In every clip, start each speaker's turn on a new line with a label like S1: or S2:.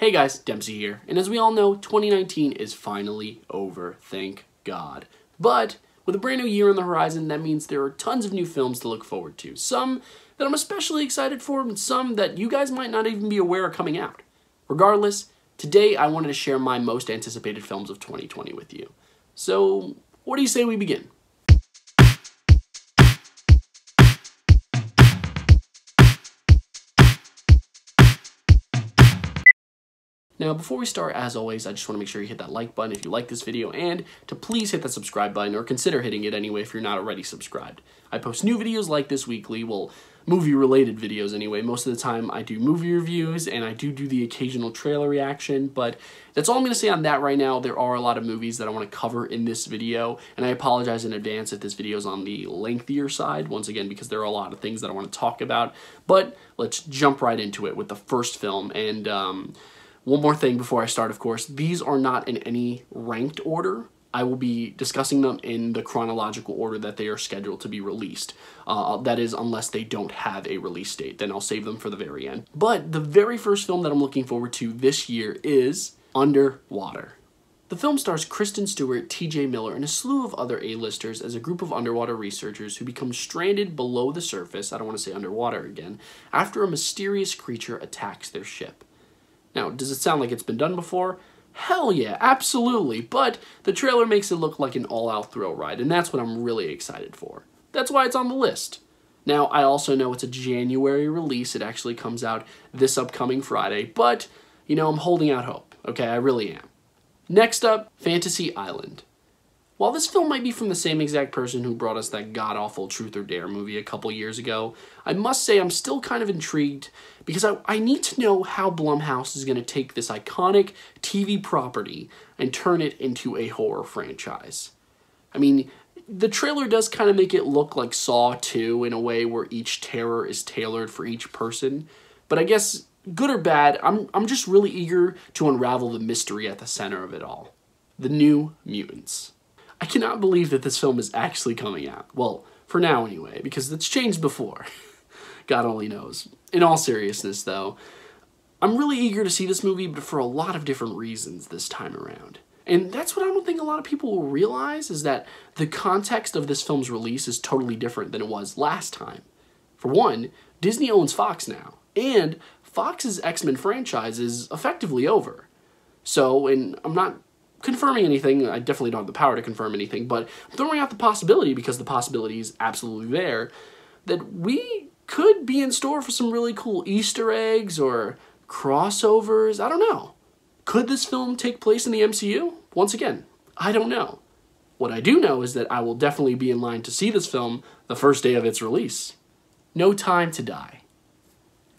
S1: Hey guys, Dempsey here, and as we all know, 2019 is finally over, thank God. But with a brand new year on the horizon, that means there are tons of new films to look forward to. Some that I'm especially excited for, and some that you guys might not even be aware are coming out. Regardless, today I wanted to share my most anticipated films of 2020 with you. So, what do you say we begin? Now, before we start, as always, I just want to make sure you hit that like button if you like this video, and to please hit that subscribe button, or consider hitting it anyway if you're not already subscribed. I post new videos like this weekly, well, movie-related videos anyway. Most of the time I do movie reviews, and I do do the occasional trailer reaction, but that's all I'm going to say on that right now. There are a lot of movies that I want to cover in this video, and I apologize in advance if this video is on the lengthier side, once again, because there are a lot of things that I want to talk about, but let's jump right into it with the first film, and, um, one more thing before I start, of course, these are not in any ranked order. I will be discussing them in the chronological order that they are scheduled to be released. Uh, that is, unless they don't have a release date, then I'll save them for the very end. But the very first film that I'm looking forward to this year is Underwater. The film stars Kristen Stewart, TJ Miller, and a slew of other A-listers as a group of underwater researchers who become stranded below the surface, I don't want to say underwater again, after a mysterious creature attacks their ship. Now, does it sound like it's been done before? Hell yeah, absolutely, but the trailer makes it look like an all-out thrill ride, and that's what I'm really excited for. That's why it's on the list. Now, I also know it's a January release. It actually comes out this upcoming Friday, but, you know, I'm holding out hope. Okay, I really am. Next up, Fantasy Island. While this film might be from the same exact person who brought us that god-awful Truth or Dare movie a couple years ago, I must say I'm still kind of intrigued because I, I need to know how Blumhouse is going to take this iconic TV property and turn it into a horror franchise. I mean, the trailer does kind of make it look like Saw 2 in a way where each terror is tailored for each person, but I guess good or bad, I'm, I'm just really eager to unravel the mystery at the center of it all. The New Mutants. I cannot believe that this film is actually coming out. Well, for now anyway, because it's changed before. God only knows. In all seriousness, though, I'm really eager to see this movie, but for a lot of different reasons this time around. And that's what I don't think a lot of people will realize, is that the context of this film's release is totally different than it was last time. For one, Disney owns Fox now, and Fox's X-Men franchise is effectively over. So, and I'm not confirming anything. I definitely don't have the power to confirm anything, but I'm throwing out the possibility because the possibility is absolutely there that we could be in store for some really cool Easter eggs or crossovers. I don't know. Could this film take place in the MCU? Once again, I don't know. What I do know is that I will definitely be in line to see this film the first day of its release. No Time to Die.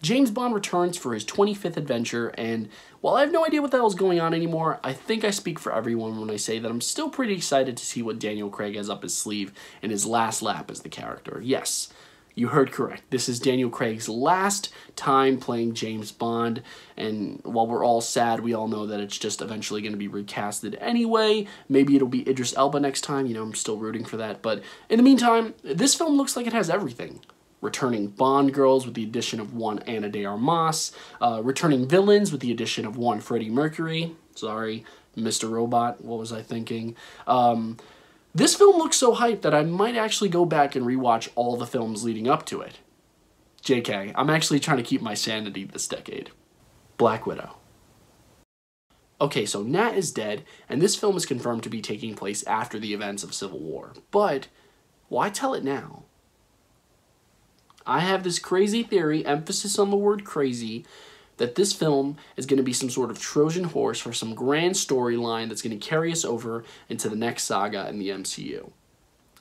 S1: James Bond returns for his 25th adventure, and while I have no idea what the hell is going on anymore, I think I speak for everyone when I say that I'm still pretty excited to see what Daniel Craig has up his sleeve in his last lap as the character. Yes, you heard correct. This is Daniel Craig's last time playing James Bond, and while we're all sad, we all know that it's just eventually going to be recasted anyway. Maybe it'll be Idris Elba next time, you know, I'm still rooting for that, but in the meantime, this film looks like it has everything returning Bond girls with the addition of one Ana de Armas, uh, returning villains with the addition of one Freddie Mercury. Sorry, Mr. Robot, what was I thinking? Um, this film looks so hyped that I might actually go back and rewatch all the films leading up to it. JK, I'm actually trying to keep my sanity this decade. Black Widow. Okay, so Nat is dead, and this film is confirmed to be taking place after the events of Civil War. But, why tell it now? I have this crazy theory, emphasis on the word crazy, that this film is going to be some sort of Trojan horse for some grand storyline that's going to carry us over into the next saga in the MCU.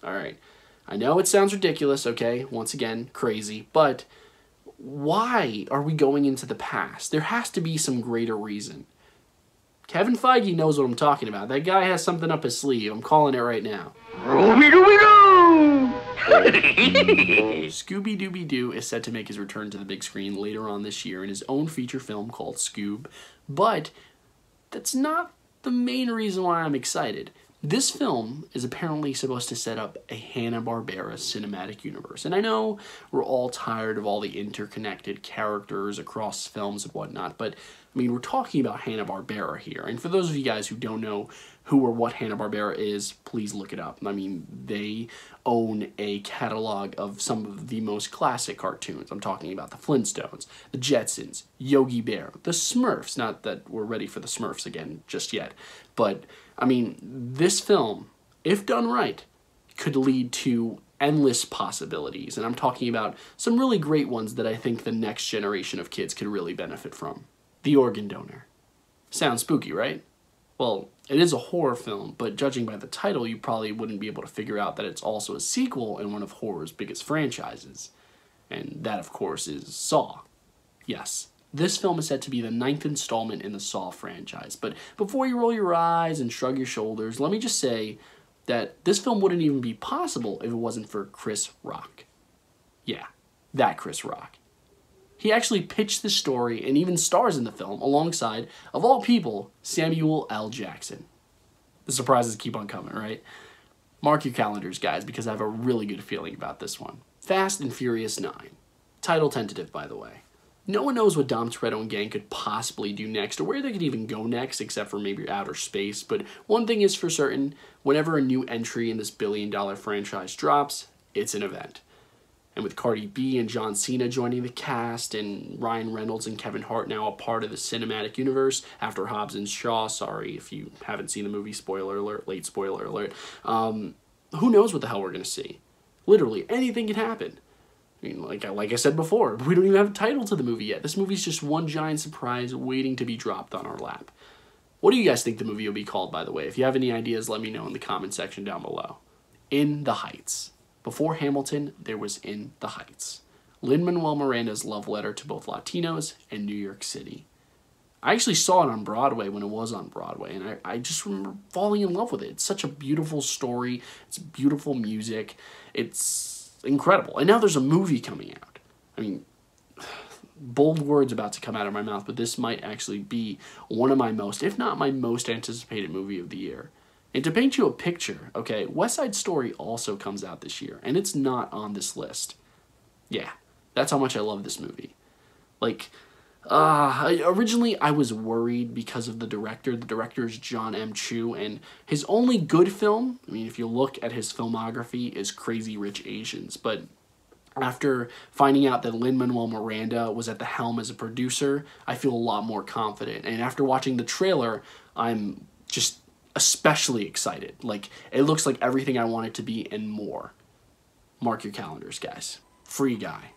S1: Alright, I know it sounds ridiculous, okay? Once again, crazy, but why are we going into the past? There has to be some greater reason. Kevin Feige knows what I'm talking about. That guy has something up his sleeve. I'm calling it right now. Scooby Dooby Doo is set to make his return to the big screen later on this year in his own feature film called Scoob, but that's not the main reason why I'm excited. This film is apparently supposed to set up a Hanna-Barbera cinematic universe. And I know we're all tired of all the interconnected characters across films and whatnot, but I mean, we're talking about Hanna-Barbera here. And for those of you guys who don't know who or what Hanna-Barbera is, please look it up. I mean, they own a catalog of some of the most classic cartoons. I'm talking about the Flintstones, the Jetsons, Yogi Bear, the Smurfs. Not that we're ready for the Smurfs again just yet, but I mean, this film, if done right, could lead to endless possibilities. And I'm talking about some really great ones that I think the next generation of kids could really benefit from. The Organ Donor. Sounds spooky, right? Well, it is a horror film, but judging by the title, you probably wouldn't be able to figure out that it's also a sequel in one of horror's biggest franchises. And that, of course, is Saw. Yes, this film is said to be the ninth installment in the Saw franchise, but before you roll your eyes and shrug your shoulders, let me just say that this film wouldn't even be possible if it wasn't for Chris Rock. Yeah, that Chris Rock. He actually pitched the story and even stars in the film alongside, of all people, Samuel L. Jackson. The surprises keep on coming, right? Mark your calendars, guys, because I have a really good feeling about this one. Fast and Furious 9. Title tentative, by the way. No one knows what Dom Toretto and gang could possibly do next, or where they could even go next, except for maybe outer space. But one thing is for certain, whenever a new entry in this billion dollar franchise drops, it's an event. And with Cardi B and John Cena joining the cast, and Ryan Reynolds and Kevin Hart now a part of the cinematic universe after Hobbs and Shaw, sorry if you haven't seen the movie, spoiler alert, late spoiler alert, um, who knows what the hell we're going to see? Literally, anything can happen. I mean, like I, like I said before, we don't even have a title to the movie yet. This movie's just one giant surprise waiting to be dropped on our lap. What do you guys think the movie will be called, by the way? If you have any ideas, let me know in the comment section down below. In the Heights. Before Hamilton, there was In the Heights. Lin-Manuel Miranda's love letter to both Latinos and New York City. I actually saw it on Broadway when it was on Broadway, and I, I just remember falling in love with it. It's such a beautiful story. It's beautiful music. It's incredible. And now there's a movie coming out. I mean, bold words about to come out of my mouth, but this might actually be one of my most, if not my most anticipated movie of the year. And to paint you a picture, okay, West Side Story also comes out this year, and it's not on this list. Yeah, that's how much I love this movie. Like, uh, originally, I was worried because of the director. The director is John M. Chu, and his only good film, I mean, if you look at his filmography, is Crazy Rich Asians. But after finding out that Lin-Manuel Miranda was at the helm as a producer, I feel a lot more confident. And after watching the trailer, I'm just especially excited. Like, it looks like everything I want it to be and more. Mark your calendars, guys. Free Guy.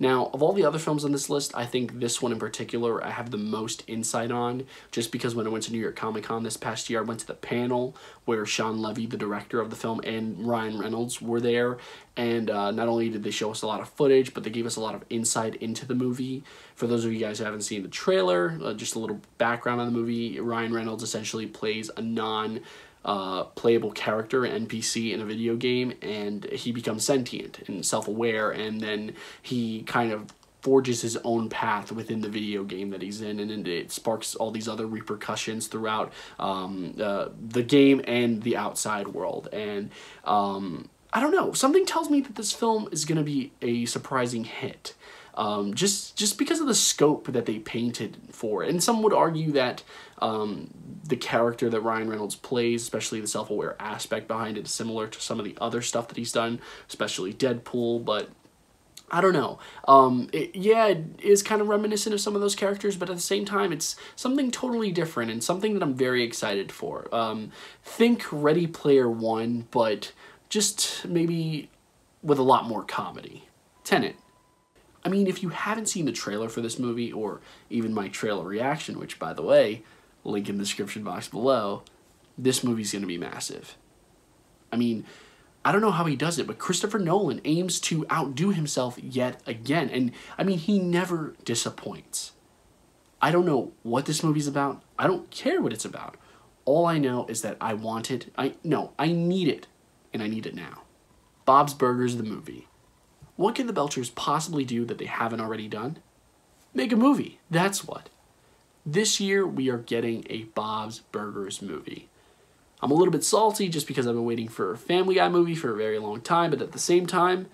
S1: Now, of all the other films on this list, I think this one in particular I have the most insight on, just because when I went to New York Comic Con this past year, I went to the panel where Shawn Levy, the director of the film, and Ryan Reynolds were there, and uh, not only did they show us a lot of footage, but they gave us a lot of insight into the movie. For those of you guys who haven't seen the trailer, uh, just a little background on the movie, Ryan Reynolds essentially plays a non- uh, playable character, NPC in a video game, and he becomes sentient and self-aware, and then he kind of forges his own path within the video game that he's in, and it sparks all these other repercussions throughout um, uh, the game and the outside world. And um, I don't know, something tells me that this film is going to be a surprising hit. Um, just just because of the scope that they painted for. And some would argue that um, the character that Ryan Reynolds plays, especially the self-aware aspect behind it, is similar to some of the other stuff that he's done, especially Deadpool, but I don't know. Um, it, yeah, it is kind of reminiscent of some of those characters, but at the same time, it's something totally different and something that I'm very excited for. Um, think Ready Player One, but just maybe with a lot more comedy. Tenet. I mean, if you haven't seen the trailer for this movie, or even my trailer reaction, which, by the way, link in the description box below, this movie's going to be massive. I mean, I don't know how he does it, but Christopher Nolan aims to outdo himself yet again. And I mean, he never disappoints. I don't know what this movie's about. I don't care what it's about. All I know is that I want it. I no, I need it, and I need it now. Bob's Burgers the movie. What can the Belchers possibly do that they haven't already done? Make a movie. That's what. This year we are getting a Bob's Burgers movie. I'm a little bit salty just because I've been waiting for a Family Guy movie for a very long time, but at the same time,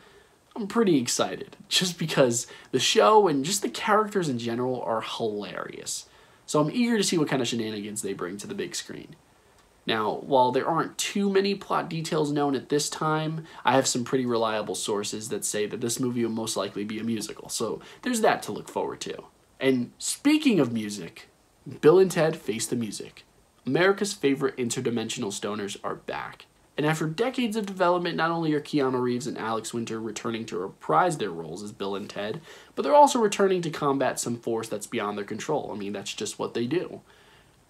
S1: I'm pretty excited just because the show and just the characters in general are hilarious. So I'm eager to see what kind of shenanigans they bring to the big screen. Now, while there aren't too many plot details known at this time, I have some pretty reliable sources that say that this movie will most likely be a musical, so there's that to look forward to. And speaking of music, Bill and Ted Face the Music. America's favorite interdimensional stoners are back. And after decades of development, not only are Keanu Reeves and Alex Winter returning to reprise their roles as Bill and Ted, but they're also returning to combat some force that's beyond their control. I mean, that's just what they do.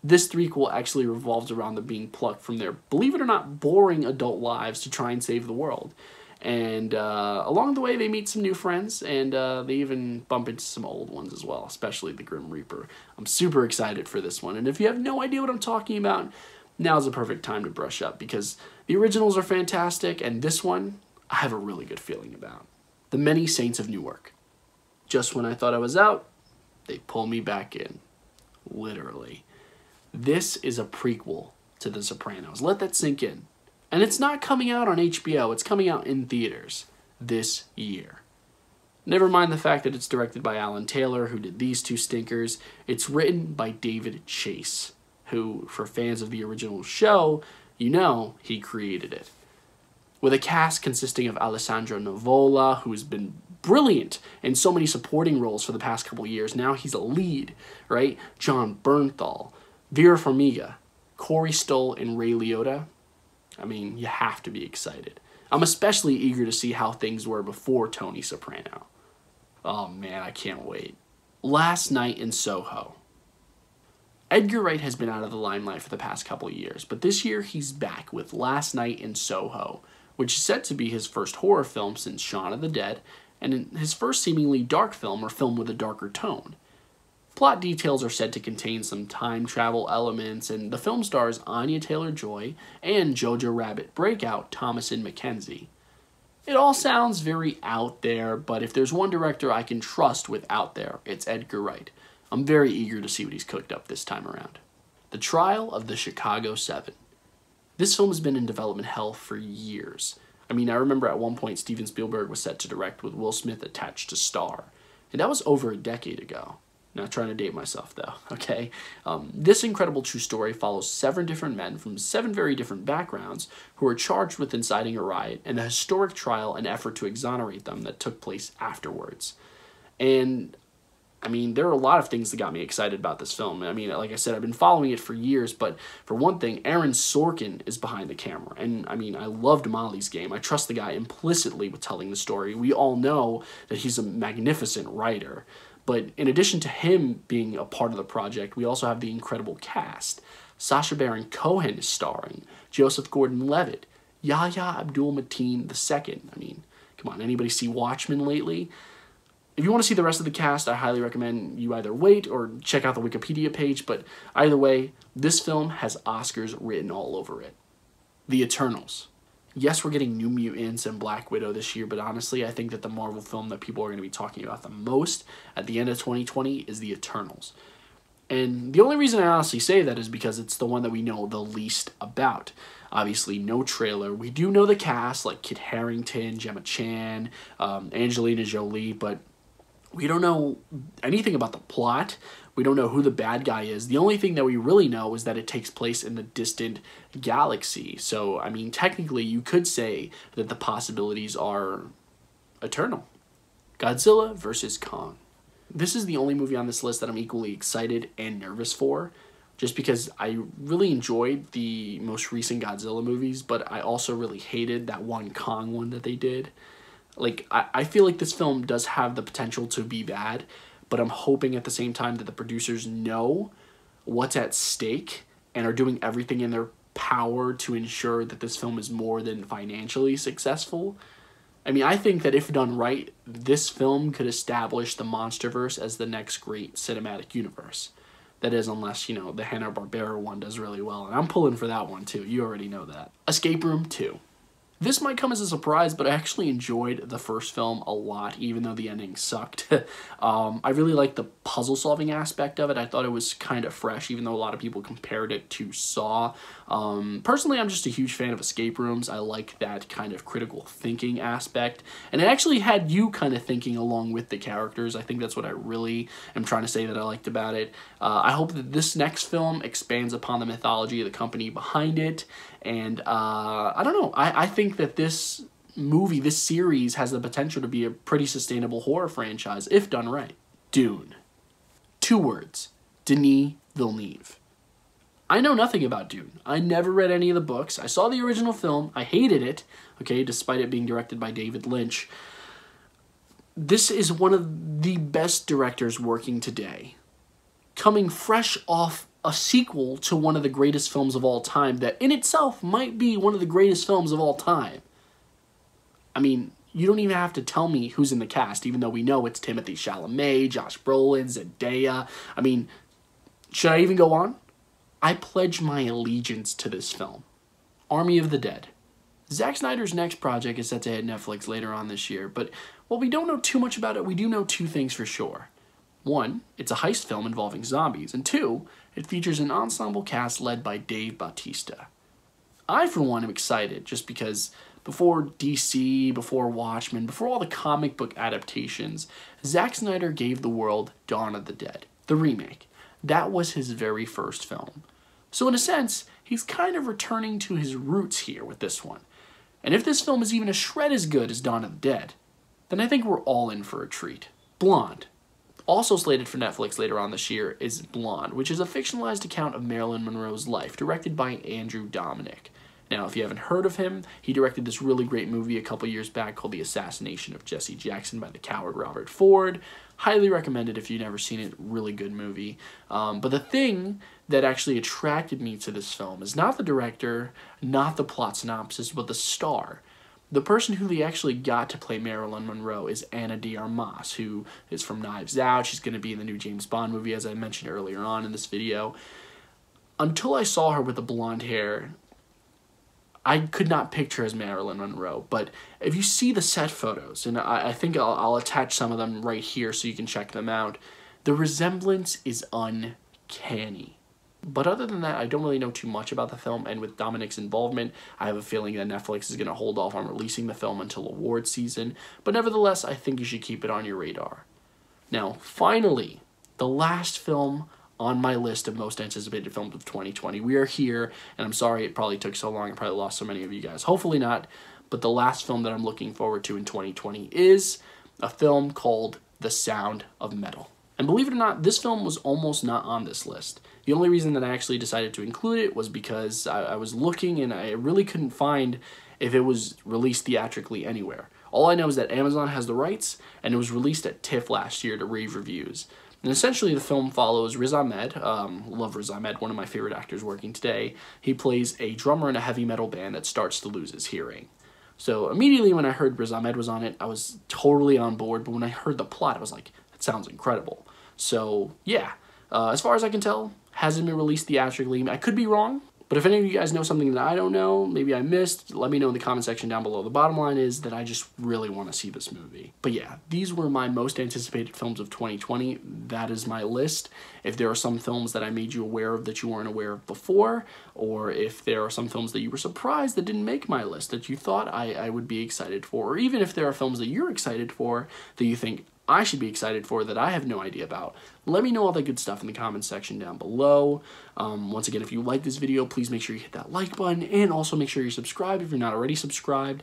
S1: This threequel actually revolves around them being plucked from their, believe it or not, boring adult lives to try and save the world. And uh, along the way, they meet some new friends, and uh, they even bump into some old ones as well, especially the Grim Reaper. I'm super excited for this one, and if you have no idea what I'm talking about, now's the perfect time to brush up because the originals are fantastic, and this one I have a really good feeling about. The Many Saints of Newark. Just when I thought I was out, they pull me back in. Literally. This is a prequel to The Sopranos. Let that sink in. And it's not coming out on HBO, it's coming out in theaters this year. Never mind the fact that it's directed by Alan Taylor, who did these two stinkers. It's written by David Chase, who, for fans of the original show, you know he created it. With a cast consisting of Alessandro Nivola, who has been brilliant in so many supporting roles for the past couple years. Now he's a lead, right? Jon Bernthal, Vera Farmiga, Corey Stoll, and Ray Liotta. I mean, you have to be excited. I'm especially eager to see how things were before Tony Soprano. Oh man, I can't wait. Last Night in Soho. Edgar Wright has been out of the limelight for the past couple years, but this year he's back with Last Night in Soho, which is set to be his first horror film since Shaun of the Dead, and his first seemingly dark film or film with a darker tone. Plot details are said to contain some time travel elements, and the film stars Anya Taylor-Joy and Jojo Rabbit breakout Thomasin McKenzie. It all sounds very out there, but if there's one director I can trust with out there, it's Edgar Wright. I'm very eager to see what he's cooked up this time around. The Trial of the Chicago Seven. This film has been in development hell for years. I mean, I remember at one point Steven Spielberg was set to direct with Will Smith attached to star, and that was over a decade ago. Not trying to date myself though, okay? Um, this incredible true story follows seven different men from seven very different backgrounds who are charged with inciting a riot and a historic trial and effort to exonerate them that took place afterwards. And I mean, there are a lot of things that got me excited about this film. I mean, like I said, I've been following it for years, but for one thing, Aaron Sorkin is behind the camera. And I mean, I loved Molly's game. I trust the guy implicitly with telling the story. We all know that he's a magnificent writer. But in addition to him being a part of the project, we also have the incredible cast. Sacha Baron Cohen is starring, Joseph Gordon-Levitt, Yahya Abdul-Mateen II. I mean, come on, anybody see Watchmen lately? If you want to see the rest of the cast, I highly recommend you either wait or check out the Wikipedia page, but either way, this film has Oscars written all over it. The Eternals yes, we're getting New Mutants and Black Widow this year, but honestly, I think that the Marvel film that people are going to be talking about the most at the end of 2020 is The Eternals. And the only reason I honestly say that is because it's the one that we know the least about. Obviously, no trailer. We do know the cast, like Kit Harington, Gemma Chan, um, Angelina Jolie, but we don't know anything about the plot. We don't know who the bad guy is. The only thing that we really know is that it takes place in the distant galaxy. So, I mean, technically, you could say that the possibilities are eternal. Godzilla versus Kong. This is the only movie on this list that I'm equally excited and nervous for, just because I really enjoyed the most recent Godzilla movies, but I also really hated that one Kong one that they did. Like, I, I feel like this film does have the potential to be bad, but I'm hoping at the same time that the producers know what's at stake and are doing everything in their power to ensure that this film is more than financially successful. I mean, I think that if done right, this film could establish the Monsterverse as the next great cinematic universe. That is, unless, you know, the Hanna-Barbera one does really well. And I'm pulling for that one, too. You already know that. Escape Room 2. This might come as a surprise, but I actually enjoyed the first film a lot, even though the ending sucked. um, I really liked the puzzle solving aspect of it. I thought it was kind of fresh, even though a lot of people compared it to Saw. Um, personally, I'm just a huge fan of escape rooms. I like that kind of critical thinking aspect. And it actually had you kind of thinking along with the characters. I think that's what I really am trying to say that I liked about it. Uh, I hope that this next film expands upon the mythology of the company behind it. And uh, I don't know. I, I think that this movie, this series, has the potential to be a pretty sustainable horror franchise if done right. Dune. Two words Denis Villeneuve. I know nothing about Dune. I never read any of the books. I saw the original film. I hated it, okay, despite it being directed by David Lynch. This is one of the best directors working today. Coming fresh off a sequel to one of the greatest films of all time that in itself might be one of the greatest films of all time. I mean, you don't even have to tell me who's in the cast, even though we know it's Timothy Chalamet, Josh Brolin, Zendaya. I mean, should I even go on? I pledge my allegiance to this film. Army of the Dead. Zack Snyder's next project is set to hit Netflix later on this year, but while we don't know too much about it, we do know two things for sure. One, it's a heist film involving zombies, and two, it features an ensemble cast led by Dave Bautista. I, for one, am excited just because before DC, before Watchmen, before all the comic book adaptations, Zack Snyder gave the world Dawn of the Dead, the remake. That was his very first film. So, in a sense, he's kind of returning to his roots here with this one. And if this film is even a shred as good as Dawn of the Dead, then I think we're all in for a treat. Blonde, also slated for Netflix later on this year is Blonde, which is a fictionalized account of Marilyn Monroe's life, directed by Andrew Dominik. Now, if you haven't heard of him, he directed this really great movie a couple years back called The Assassination of Jesse Jackson by the coward Robert Ford. Highly recommended if you've never seen it. Really good movie. Um, but the thing that actually attracted me to this film is not the director, not the plot synopsis, but the star. The person who they actually got to play Marilyn Monroe is Ana de Armas, who is from Knives Out. She's going to be in the new James Bond movie, as I mentioned earlier on in this video. Until I saw her with the blonde hair, I could not picture as Marilyn Monroe. But if you see the set photos, and I, I think I'll, I'll attach some of them right here so you can check them out, the resemblance is uncanny. But other than that, I don't really know too much about the film, and with Dominik's involvement, I have a feeling that Netflix is going to hold off on releasing the film until award season, but nevertheless, I think you should keep it on your radar. Now, finally, the last film on my list of most anticipated films of 2020. We are here, and I'm sorry it probably took so long, I probably lost so many of you guys. Hopefully not, but the last film that I'm looking forward to in 2020 is a film called The Sound of Metal. And believe it or not, this film was almost not on this list. The only reason that I actually decided to include it was because I, I was looking and I really couldn't find if it was released theatrically anywhere. All I know is that Amazon has the rights, and it was released at TIFF last year to rave reviews. And essentially, the film follows Riz Ahmed. Um, love Riz Ahmed, one of my favorite actors working today. He plays a drummer in a heavy metal band that starts to lose his hearing. So immediately when I heard Riz Ahmed was on it, I was totally on board. But when I heard the plot, I was like, sounds incredible. So yeah, uh, as far as I can tell, hasn't been released theatrically. I could be wrong, but if any of you guys know something that I don't know, maybe I missed, let me know in the comment section down below. The bottom line is that I just really want to see this movie. But yeah, these were my most anticipated films of 2020. That is my list. If there are some films that I made you aware of that you weren't aware of before, or if there are some films that you were surprised that didn't make my list that you thought I, I would be excited for, or even if there are films that you're excited for that you think I should be excited for that I have no idea about. Let me know all that good stuff in the comments section down below. Um, once again, if you like this video, please make sure you hit that like button and also make sure you're subscribed if you're not already subscribed.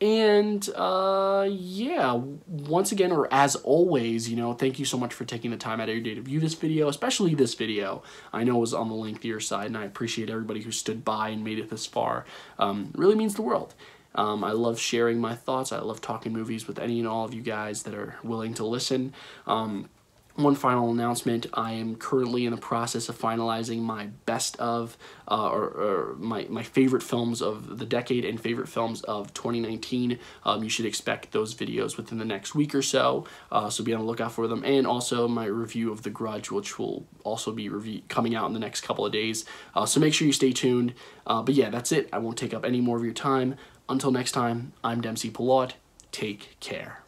S1: And uh, yeah, once again, or as always, you know, thank you so much for taking the time out of your day to view this video, especially this video. I know it was on the lengthier side, and I appreciate everybody who stood by and made it this far. Um, really means the world. Um, I love sharing my thoughts. I love talking movies with any and all of you guys that are willing to listen. Um, one final announcement I am currently in the process of finalizing my best of, uh, or, or, my, my favorite films of the decade and favorite films of 2019. Um, you should expect those videos within the next week or so, uh, so be on the lookout for them. And also my review of The Grudge, which will also be review coming out in the next couple of days. Uh, so make sure you stay tuned. Uh, but yeah, that's it. I won't take up any more of your time. Until next time, I'm Dempsey Pillot. Take care.